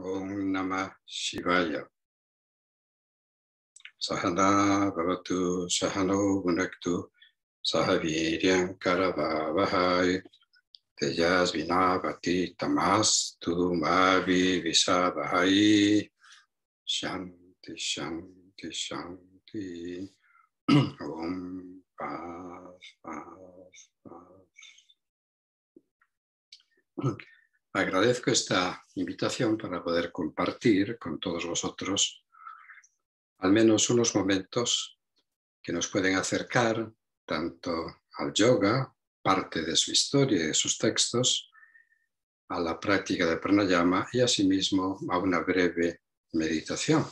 Om Namah Shivaya. Sahana Bhavatu Sahano Gunaktu Sahaviryam Karavavahai Tejas Vinavati Tamastu Mavi Visavahai Shanti Shanti Shanti Om Paz Paz Paz Agradezco esta invitación para poder compartir con todos vosotros al menos unos momentos que nos pueden acercar tanto al yoga, parte de su historia y de sus textos, a la práctica de pranayama y asimismo a una breve meditación.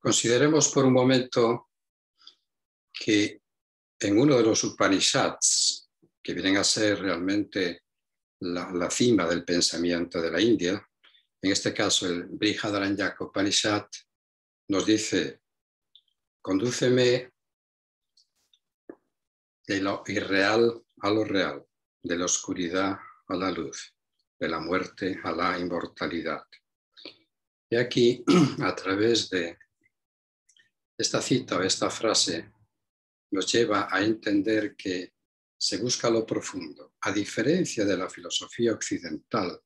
Consideremos por un momento que en uno de los Upanishads, que vienen a ser realmente la, cima del pensamiento de la India. En este caso, el Brihadaranyaka Upanishad nos dice, condúceme de lo irreal a lo real, de la oscuridad a la luz, de la muerte a la inmortalidad. Y aquí, a través de esta cita o esta frase, nos lleva a entender que se busca lo profundo, a diferencia de la filosofía occidental,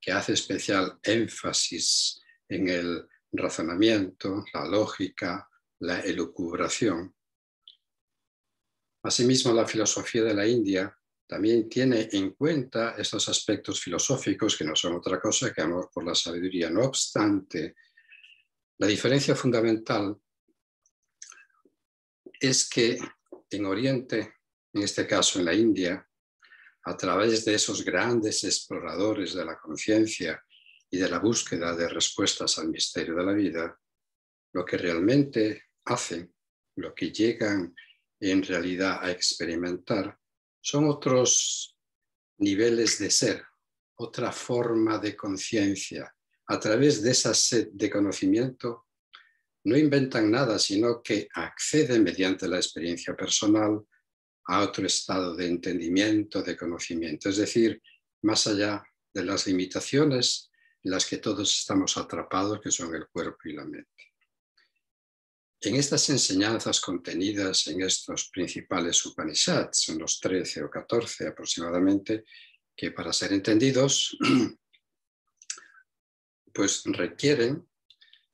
que hace especial énfasis en el razonamiento, la lógica, la elucubración. Asimismo, la filosofía de la India también tiene en cuenta estos aspectos filosóficos que no son otra cosa que amor por la sabiduría. No obstante, la diferencia fundamental es que en Oriente en este caso en la India, a través de esos grandes exploradores de la conciencia y de la búsqueda de respuestas al misterio de la vida, lo que realmente hacen, lo que llegan en realidad a experimentar, son otros niveles de ser, otra forma de conciencia. A través de esa sed de conocimiento, no inventan nada, sino que acceden mediante la experiencia personal a otro estado de entendimiento, de conocimiento, es decir, más allá de las limitaciones en las que todos estamos atrapados, que son el cuerpo y la mente. En estas enseñanzas contenidas en estos principales Upanishads, son los 13 o 14 aproximadamente, que para ser entendidos, pues requieren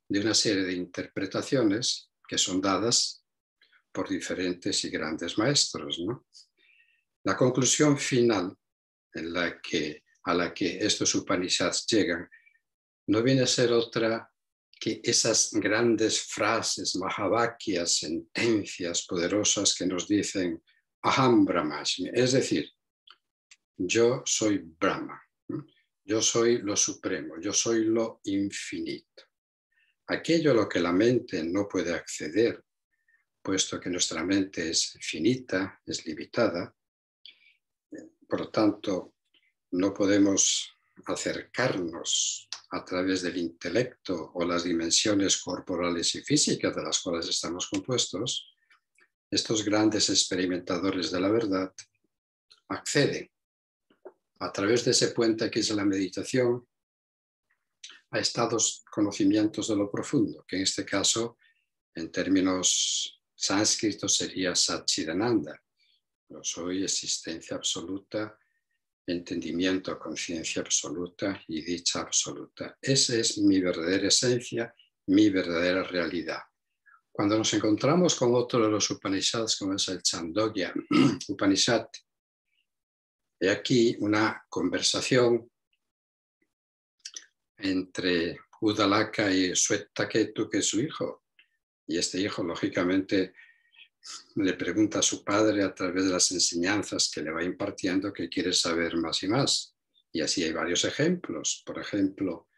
de una serie de interpretaciones que son dadas por diferentes y grandes maestros. La conclusión final en la que, a la que estos Upanishads llegan no viene a ser otra que esas grandes frases, mahavakyas, sentencias poderosas que nos dicen Aham Brahmasmi, es decir, yo soy Brahma, yo soy lo supremo, yo soy lo infinito. Aquello a lo que la mente no puede acceder puesto que nuestra mente es finita, es limitada, por lo tanto, no podemos acercarnos a través del intelecto o las dimensiones corporales y físicas de las cuales estamos compuestos, estos grandes experimentadores de la verdad acceden a través de ese puente que es la meditación a estados conocimientos de lo profundo, que en este caso, en términos sánscrito sería Satchidananda. Yo soy existencia absoluta, entendimiento, conciencia absoluta y dicha absoluta. Esa es mi verdadera esencia, mi verdadera realidad. Cuando nos encontramos con otro de los Upanishads, como es el Chandogya Upanishad, he aquí una conversación entre Udalaka y Swetaketu, que es su hijo, y este hijo, lógicamente, le pregunta a su padre a través de las enseñanzas que le va impartiendo que quiere saber más y más. Y así hay varios ejemplos. Por ejemplo,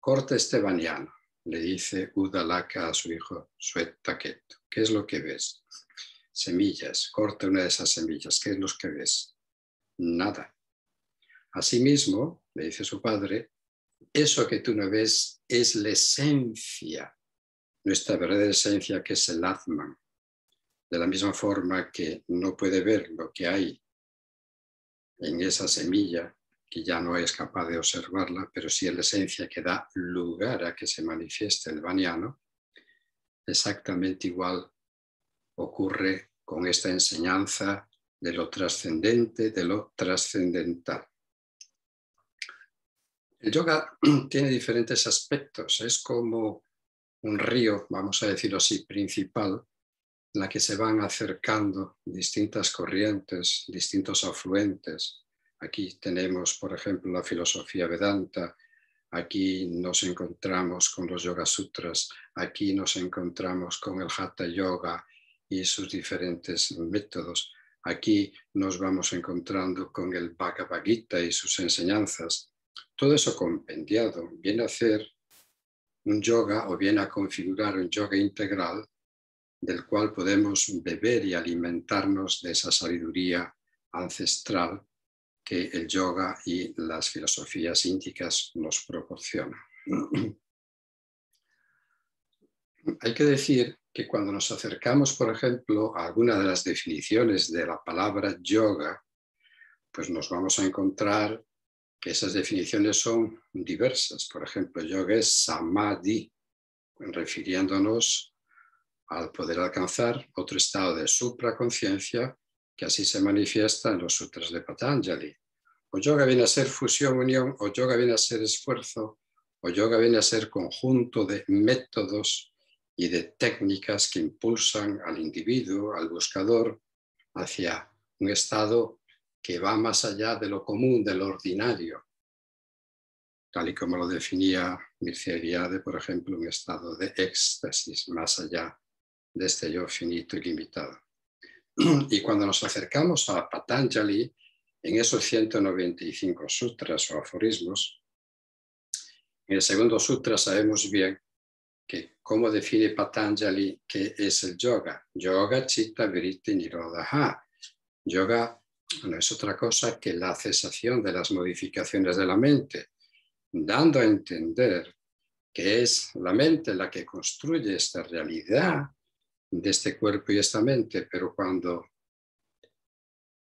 corte estebaniano. Le dice Udalaka a su hijo Suetaketo. ¿Qué es lo que ves? Semillas. Corta una de esas semillas. ¿Qué es lo que ves? Nada. Asimismo, le dice su padre, eso que tú no ves es la esencia nuestra verdadera esencia que es el Atman, de la misma forma que no puede ver lo que hay en esa semilla que ya no es capaz de observarla, pero sí es la esencia que da lugar a que se manifieste el vaniano, exactamente igual ocurre con esta enseñanza de lo trascendente, de lo trascendental. El yoga tiene diferentes aspectos, es como un río, vamos a decirlo así, principal, en la que se van acercando distintas corrientes, distintos afluentes. Aquí tenemos, por ejemplo, la filosofía Vedanta, aquí nos encontramos con los Yoga Sutras, aquí nos encontramos con el Hatha Yoga y sus diferentes métodos. Aquí nos vamos encontrando con el Bhagavad Gita y sus enseñanzas. Todo eso compendiado viene a hacer un yoga o viene a configurar un yoga integral del cual podemos beber y alimentarnos de esa sabiduría ancestral que el yoga y las filosofías índicas nos proporcionan. Hay que decir que cuando nos acercamos, por ejemplo, a alguna de las definiciones de la palabra yoga, pues nos vamos a encontrar esas definiciones son diversas. Por ejemplo, yoga es samadhi, refiriéndonos al poder alcanzar otro estado de supraconciencia que así se manifiesta en los sutras de Patanjali. O yoga viene a ser fusión, unión, o yoga viene a ser esfuerzo, o yoga viene a ser conjunto de métodos y de técnicas que impulsan al individuo, al buscador, hacia un estado que va más allá de lo común, de lo ordinario, tal y como lo definía Mircea Eliade, por ejemplo, un estado de éxtasis más allá de este yo finito y limitado. Y cuando nos acercamos a Patanjali, en esos 195 sutras o aforismos, en el segundo sutra sabemos bien que cómo define Patanjali qué es el yoga. Yoga chitta vritti nirodha. Yoga no es otra cosa que la cesación de las modificaciones de la mente, dando a entender que es la mente la que construye esta realidad de este cuerpo y esta mente, pero cuando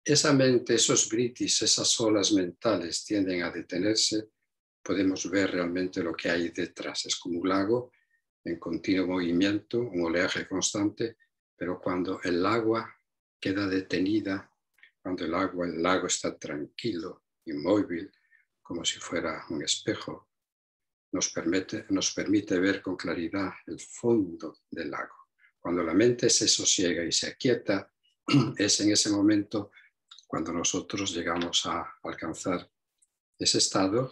esa mente, esos britis, esas olas mentales tienden a detenerse, podemos ver realmente lo que hay detrás. Es como un lago en continuo movimiento, un oleaje constante, pero cuando el agua queda detenida, cuando el agua, el lago está tranquilo, inmóvil, como si fuera un espejo, nos permite, nos permite ver con claridad el fondo del lago. Cuando la mente se sosiega y se aquieta, es en ese momento cuando nosotros llegamos a alcanzar ese estado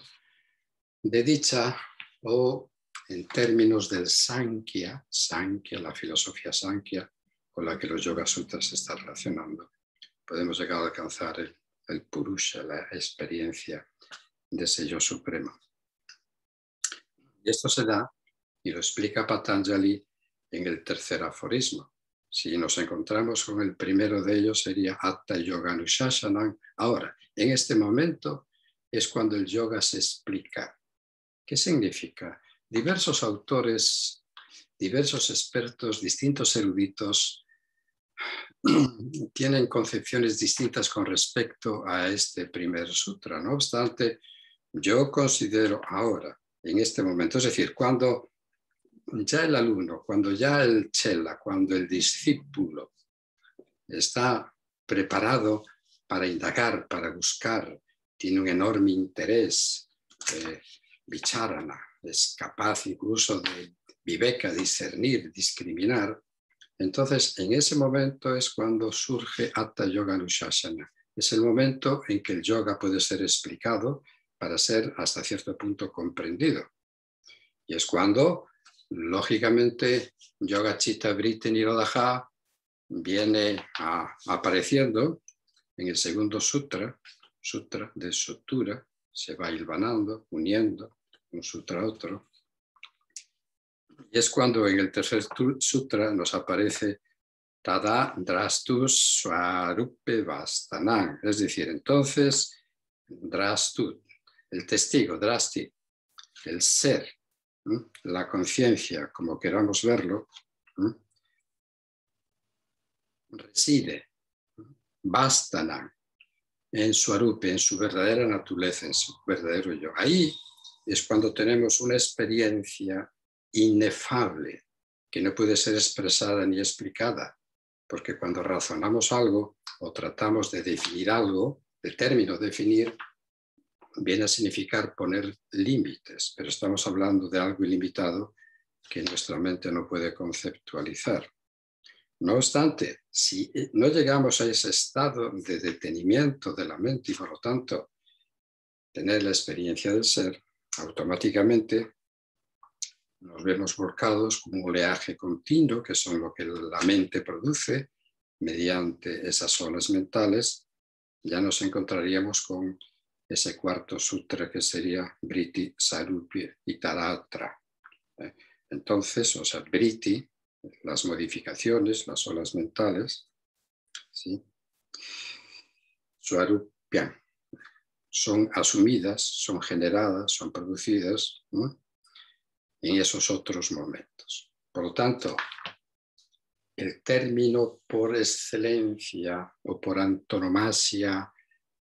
de dicha o en términos del Sankhya, Sankhya, la filosofía Sankhya con la que los Yoga Sutras se relacionando, podemos llegar a alcanzar el, el Purusha, la experiencia de ese yo supremo. Y esto se da, y lo explica Patanjali en el tercer aforismo. Si nos encontramos con el primero de ellos sería Atta Yoga Anushashanam. Ahora, en este momento es cuando el yoga se explica. ¿Qué significa? Diversos autores, diversos expertos, distintos eruditos tienen concepciones distintas con respecto a este primer sutra. No obstante, yo considero ahora, en este momento, es decir, cuando ya el alumno, cuando ya el chela, cuando el discípulo está preparado para indagar, para buscar, tiene un enorme interés, eh, es capaz incluso de viveka, discernir, discriminar, entonces en ese momento es cuando surge Atta Yoga Anushasana. Es el momento en que el yoga puede ser explicado para ser hasta cierto punto comprendido. Y es cuando lógicamente, Yoga Chitta Vritti Nirodha viene apareciendo en el segundo sutra, sutra de sutura, se va hilvanando, uniendo un sutra a otro. Es cuando en el tercer sutra nos aparece Tada Drastus Swarupe Vastanan, es decir, entonces Drastut, el testigo, Drasti, el ser, la conciencia, como queramos verlo, reside, bastana, en su arupe, en su verdadera naturaleza, en su verdadero yo. Ahí es cuando tenemos una experiencia inefable que no puede ser expresada ni explicada, porque cuando razonamos algo o tratamos de definir algo, el término definir viene a significar poner límites, pero estamos hablando de algo ilimitado que nuestra mente no puede conceptualizar. No obstante, si no llegamos a ese estado de detenimiento de la mente y por lo tanto tener la experiencia del ser, automáticamente nos vemos volcados como un oleaje continuo, que son lo que la mente produce mediante esas olas mentales, ya nos encontraríamos con ese cuarto sutra que sería Briti, Sarupi y Taratra. ¿eh? Entonces, o sea, Briti, las modificaciones, las olas mentales, ¿sí? Son asumidas, son generadas, son producidas en esos otros momentos. Por lo tanto, el término por excelencia o por antonomasia,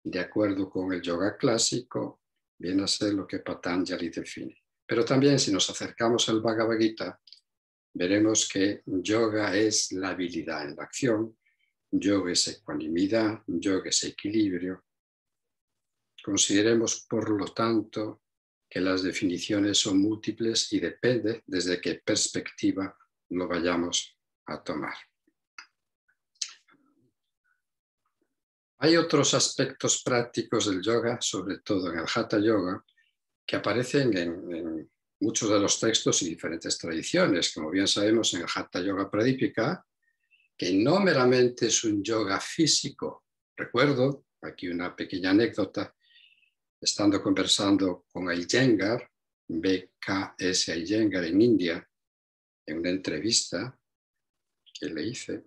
de acuerdo con el yoga clásico, viene a ser lo que Patanjali define. Pero también si nos acercamos al Bhagavad Gita, veremos que yoga es la habilidad en la acción, yoga es ecuanimidad, yoga es equilibrio. Consideremos, por lo tanto, que las definiciones son múltiples y depende desde qué perspectiva lo vayamos a tomar. Hay otros aspectos prácticos del yoga, sobre todo en el Hatha Yoga, que aparecen en, muchos de los textos y diferentes tradiciones. Como bien sabemos, en el Hatha Yoga Pradipika, que no meramente es un yoga físico. Recuerdo, aquí una pequeña anécdota, estando conversando con Iyengar, BKS Iyengar en India, en una entrevista que le hice,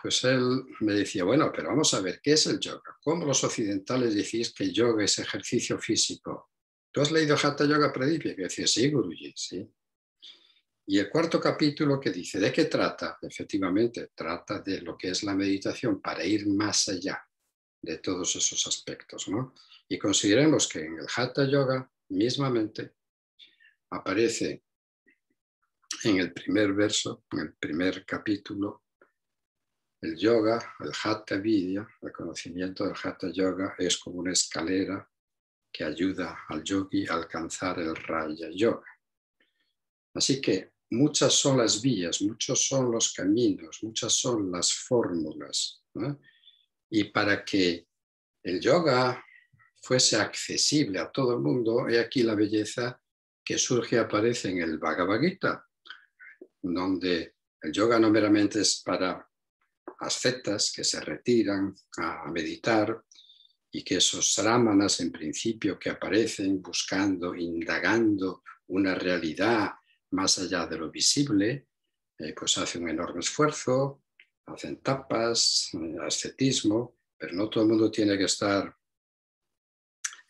pues él me decía, bueno, pero vamos a ver, ¿qué es el yoga? ¿Cómo los occidentales decís que yoga es ejercicio físico? ¿Tú has leído Hatha Yoga Pradipya? Que decía, sí, Guruji, sí. Y el cuarto capítulo que dice, ¿de qué trata? Efectivamente, trata de lo que es la meditación para ir más allá de todos esos aspectos, ¿no? Y consideremos que en el Hatha Yoga mismamente aparece en el primer verso, en el primer capítulo, el yoga, el Hatha Vidya, el conocimiento del Hatha Yoga es como una escalera que ayuda al yogi a alcanzar el Raya Yoga. Así que muchas son las vías, muchos son los caminos, muchas son las fórmulas. Y para que el yoga fuese accesible a todo el mundo, he aquí la belleza que surge y aparece en el Bhagavad Gita, donde el yoga no meramente es para ascetas que se retiran a meditar y que esos sramanas en principio que aparecen buscando, indagando una realidad más allá de lo visible, eh, pues hacen un enorme esfuerzo, hacen tapas, eh, ascetismo, pero no todo el mundo tiene que estar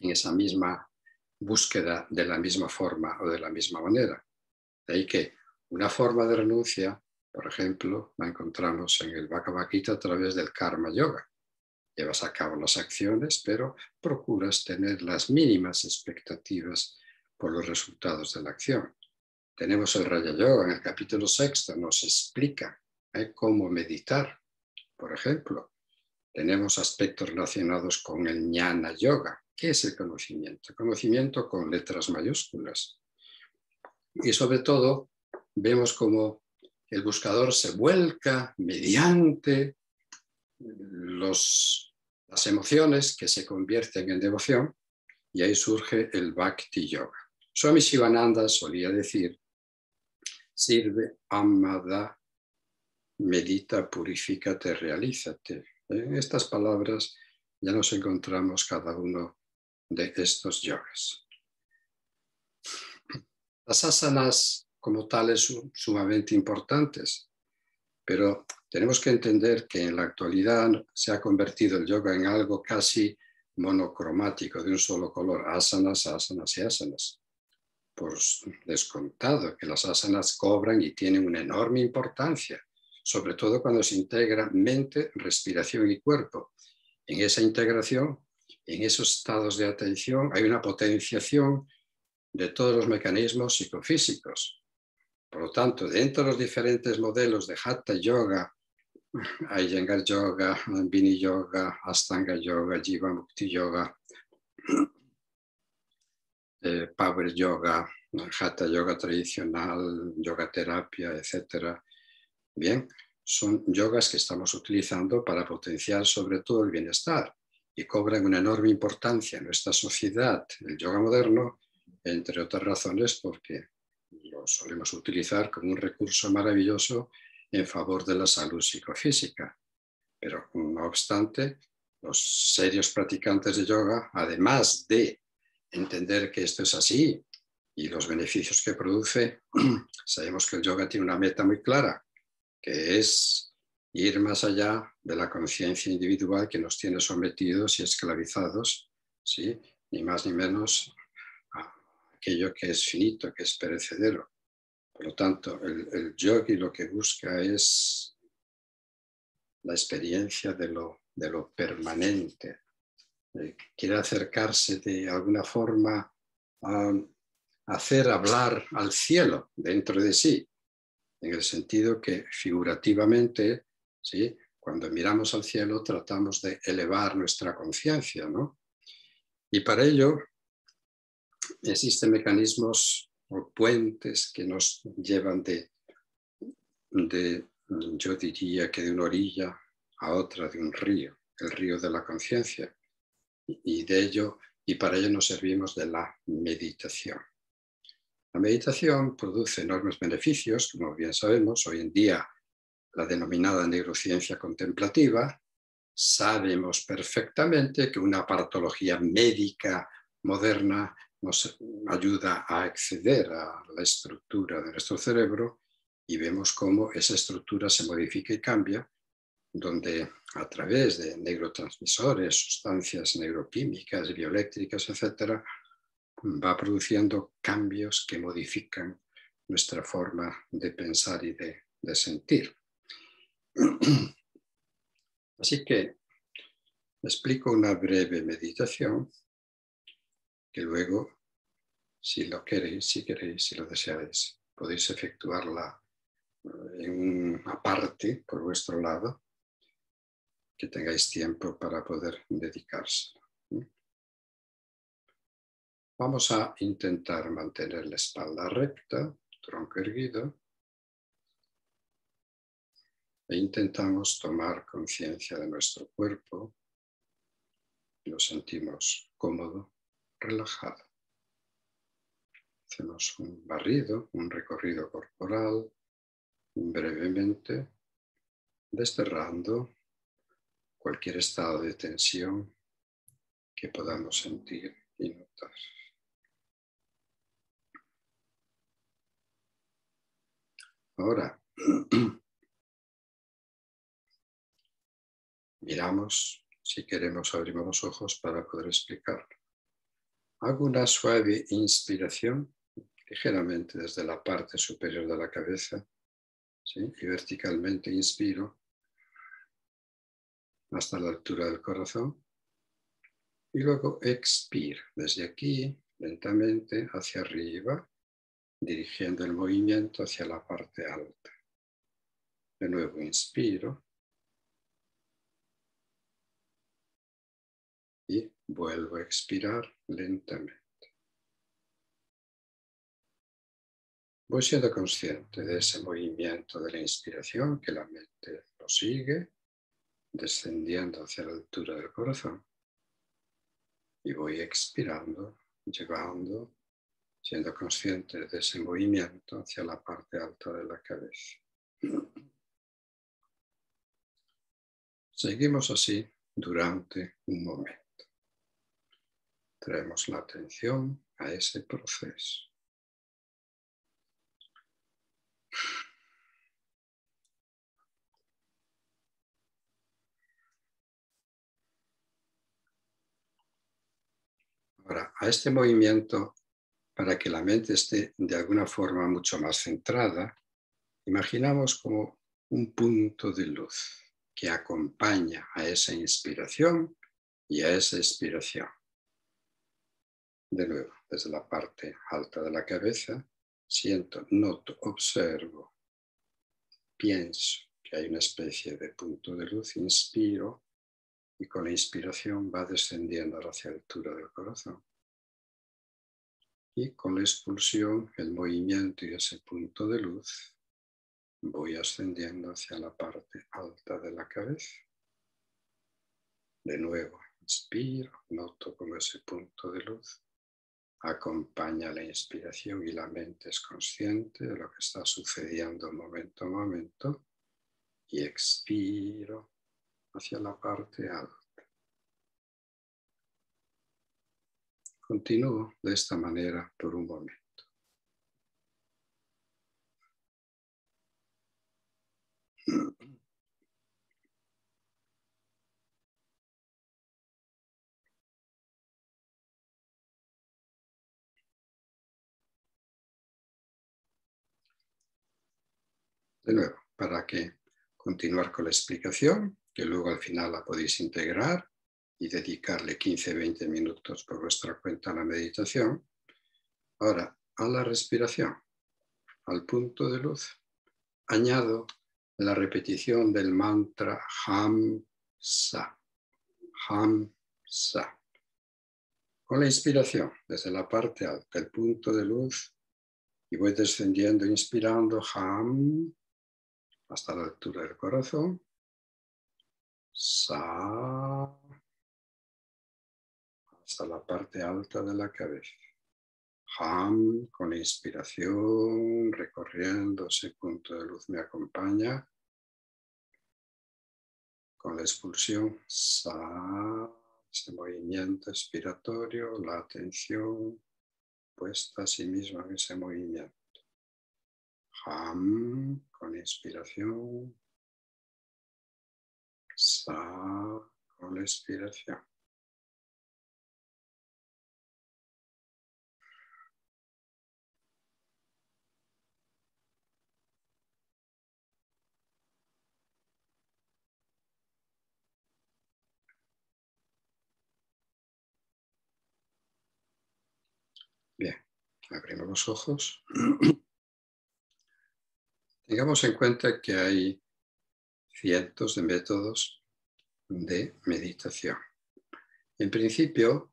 en esa misma búsqueda de la misma forma o de la misma manera. De ahí que una forma de renuncia, por ejemplo, la encontramos en el Bhagavad Gita a través del Karma Yoga. Llevas a cabo las acciones, pero procuras tener las mínimas expectativas por los resultados de la acción. Tenemos el Raya Yoga en el capítulo sexto, nos explica ¿eh? cómo meditar, por ejemplo. Tenemos aspectos relacionados con el Jnana Yoga, ¿Qué es el conocimiento? Conocimiento con letras mayúsculas. Y sobre todo, vemos como el buscador se vuelca mediante las emociones que se convierten en devoción y ahí surge el Bhakti Yoga. Swami Shivananda solía decir, sirve, amada, medita, purifícate, realízate. En estas palabras ya nos encontramos cada uno de estos yogas. Las asanas como tales son sumamente importantes, pero tenemos que entender que en la actualidad se ha convertido el yoga en algo casi monocromático, de un solo color, asanas, asanas y asanas. Por descontado que las asanas cobran y tienen una enorme importancia, sobre todo cuando se integra mente, respiración y cuerpo en esa integración, en esos estados de atención, hay una potenciación de todos los mecanismos psicofísicos. Por lo tanto, dentro de los diferentes modelos de Hatha Yoga, Iyengar Yoga, Bini Yoga, Astanga Yoga, Jiva Mukti Yoga, eh, Power Yoga, Hatha Yoga tradicional, Yoga terapia, etc. Bien, son yogas que estamos utilizando para potenciar sobre todo el bienestar y cobran una enorme importancia en nuestra sociedad, el yoga moderno, entre otras razones porque lo solemos utilizar como un recurso maravilloso en favor de la salud psicofísica. Pero no obstante, los serios practicantes de yoga, además de entender que esto es así y los beneficios que produce, sabemos que el yoga tiene una meta muy clara, que es ir más allá de la conciencia individual que nos tiene sometidos y esclavizados, ¿sí? ni más ni menos a aquello que es finito, que es perecedero. Por lo tanto, el, yogi lo que busca es la experiencia de lo, de lo permanente. Quiere acercarse de alguna forma a hacer hablar al cielo dentro de sí, en el sentido que figurativamente, ¿sí? cuando miramos al cielo tratamos de elevar nuestra conciencia. ¿no? Y para ello existen mecanismos o puentes que nos llevan de, de, yo diría que de una orilla a otra de un río, el río de la conciencia. Y de ello, y para ello nos servimos de la meditación. La meditación produce enormes beneficios, como bien sabemos, hoy en día la denominada neurociencia contemplativa, sabemos perfectamente que una partología médica moderna nos ayuda a acceder a la estructura de nuestro cerebro y vemos cómo esa estructura se modifica y cambia, donde a través de neurotransmisores, sustancias neuroquímicas, bioeléctricas, etc., va produciendo cambios que modifican nuestra forma de pensar y de, sentir. Así que explico una breve meditación que luego, si lo queréis, si queréis, si lo deseáis, podéis efectuarla eh, en una parte por vuestro lado, que tengáis tiempo para poder dedicarse. Vamos a intentar mantener la espalda recta, tronco erguido, e intentamos tomar conciencia de nuestro cuerpo. Lo sentimos cómodo, relajado. Hacemos un barrido, un recorrido corporal, brevemente, desterrando cualquier estado de tensión que podamos sentir y notar. Ahora, miramos, si queremos abrimos los ojos para poder explicarlo. Hago una suave inspiración ligeramente desde la parte superior de la cabeza y verticalmente inspiro hasta la altura del corazón y luego expiro desde aquí lentamente hacia arriba dirigiendo el movimiento hacia la parte alta. De nuevo inspiro y vuelvo a expirar lentamente. Voy siendo consciente de ese movimiento de la inspiración que la mente lo sigue, descendiendo hacia la altura del corazón. Y voy expirando, llevando siendo consciente de ese movimiento hacia la parte alta de la cabeza. Seguimos así durante un momento. Traemos la atención a ese proceso. Ahora, a este movimiento para que la mente esté de alguna forma mucho más centrada, imaginamos como un punto de luz que acompaña a esa inspiración y a esa expiración. De nuevo, desde la parte alta de la cabeza, siento, noto, observo, pienso que hay una especie de punto de luz, inspiro y con la inspiración va descendiendo hacia la altura del corazón. Y con la expulsión, el movimiento y ese punto de luz, voy ascendiendo hacia la parte alta de la cabeza. De nuevo, inspiro, noto como ese punto de luz acompaña la inspiración y la mente es consciente de lo que está sucediendo momento a momento y expiro hacia la parte alta. Continúo de esta manera por un momento. De nuevo, para que continuar con la explicación, que luego al final la podéis integrar y dedicarle 15-20 minutos por vuestra cuenta a la meditación. Ahora, a la respiración, al punto de luz, añado la repetición del mantra Ham Sa. Ham Sa. Con la inspiración, desde la parte alta, el punto de luz, y voy descendiendo, inspirando Ham hasta la altura del corazón. Sa hasta la parte alta de la cabeza. Ham con inspiración, recorriendo ese punto de luz me acompaña. Con la expulsión, sa, ese movimiento expiratorio, la atención puesta a sí misma en ese movimiento. Ham con inspiración. Sa con la expiración. Bien, abrimos los ojos. Tengamos en cuenta que hay cientos de métodos de meditación. En principio,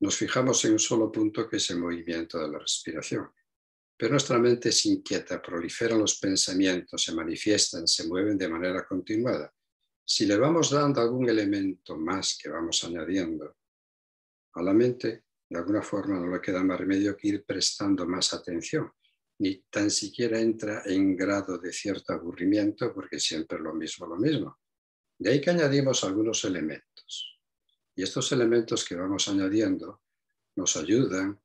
nos fijamos en un solo punto que es el movimiento de la respiración. Pero nuestra mente se inquieta, proliferan los pensamientos, se manifiestan, se mueven de manera continuada. Si le vamos dando algún elemento más que vamos añadiendo a la mente, de alguna forma no le queda más remedio que ir prestando más atención ni tan siquiera entra en grado de cierto aburrimiento porque siempre lo mismo, lo mismo. De ahí que añadimos algunos elementos. Y estos elementos que vamos añadiendo nos ayudan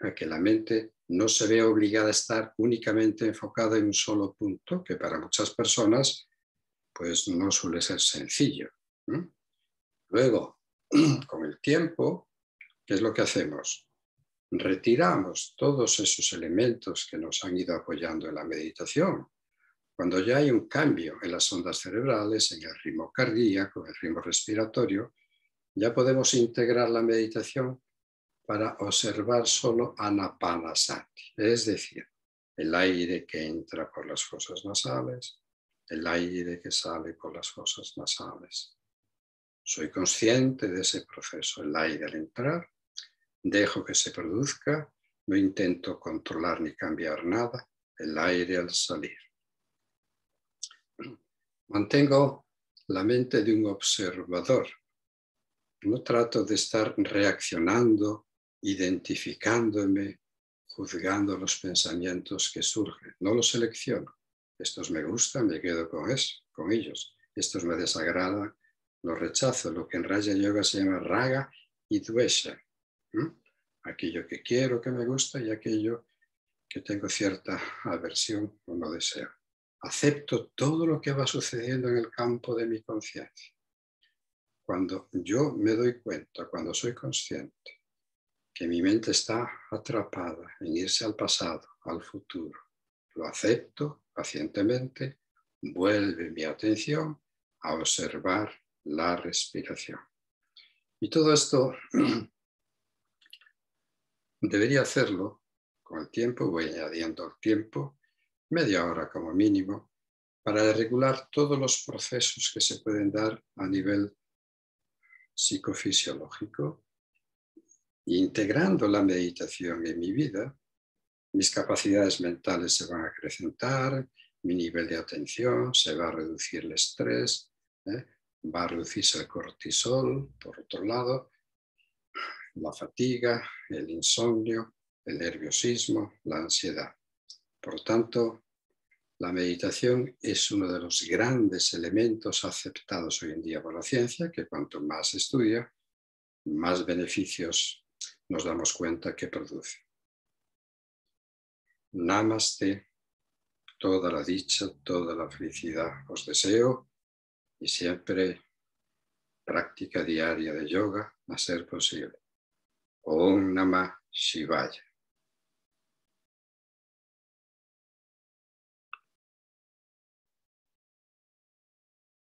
a que la mente no se vea obligada a estar únicamente enfocada en un solo punto, que para muchas personas pues no suele ser sencillo. Luego, con el tiempo, ¿qué es lo que hacemos? retiramos todos esos elementos que nos han ido apoyando en la meditación. Cuando ya hay un cambio en las ondas cerebrales, en el ritmo cardíaco, en el ritmo respiratorio, ya podemos integrar la meditación para observar solo anapanasati, es decir, el aire que entra por las fosas nasales, el aire que sale por las fosas nasales. Soy consciente de ese proceso, el aire al entrar Dejo que se produzca, no intento controlar ni cambiar nada, el aire al salir. Mantengo la mente de un observador. No trato de estar reaccionando, identificándome, juzgando los pensamientos que surgen. No los selecciono. Estos me gustan, me quedo con, eso, con ellos. Estos me desagradan, los rechazo. Lo que en Raya Yoga se llama raga y dvesha. Aquello que quiero, que me gusta y aquello que tengo cierta aversión o no deseo. Acepto todo lo que va sucediendo en el campo de mi conciencia. Cuando yo me doy cuenta, cuando soy consciente que mi mente está atrapada en irse al pasado, al futuro, lo acepto pacientemente, vuelve mi atención a observar la respiración. Y todo esto debería hacerlo con el tiempo, voy añadiendo el tiempo, media hora como mínimo, para regular todos los procesos que se pueden dar a nivel psicofisiológico, integrando la meditación en mi vida, mis capacidades mentales se van a acrecentar, mi nivel de atención, se va a reducir el estrés, ¿eh? va a reducirse el cortisol, por otro lado, la fatiga, el insomnio, el nerviosismo, la ansiedad. Por tanto, la meditación es uno de los grandes elementos aceptados hoy en día por la ciencia, que cuanto más estudia, más beneficios nos damos cuenta que produce. Namaste, toda la dicha, toda la felicidad os deseo y siempre práctica diaria de yoga a ser posible. Om Namah Shivaya.